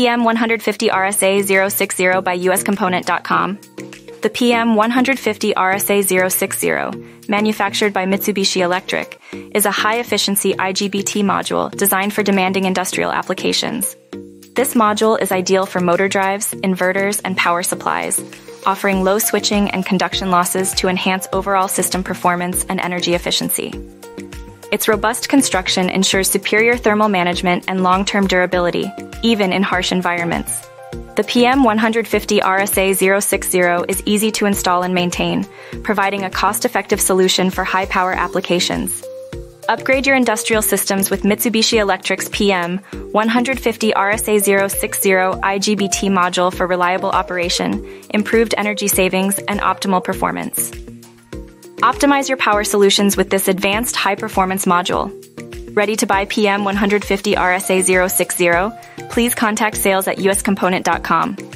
PM150 RSA 060 by uscomponent.com. The PM150 RSA 060, manufactured by Mitsubishi Electric, is a high efficiency IGBT module designed for demanding industrial applications. This module is ideal for motor drives, inverters, and power supplies, offering low switching and conduction losses to enhance overall system performance and energy efficiency. Its robust construction ensures superior thermal management and long term durability, even in harsh environments. The PM150 RSA 060 is easy to install and maintain, providing a cost effective solution for high power applications. Upgrade your industrial systems with Mitsubishi Electric's PM150 RSA 060 IGBT module for reliable operation, improved energy savings, and optimal performance. Optimize your power solutions with this advanced high performance module. Ready to buy PM150 RSA 060? Please contact sales at uscomponent.com.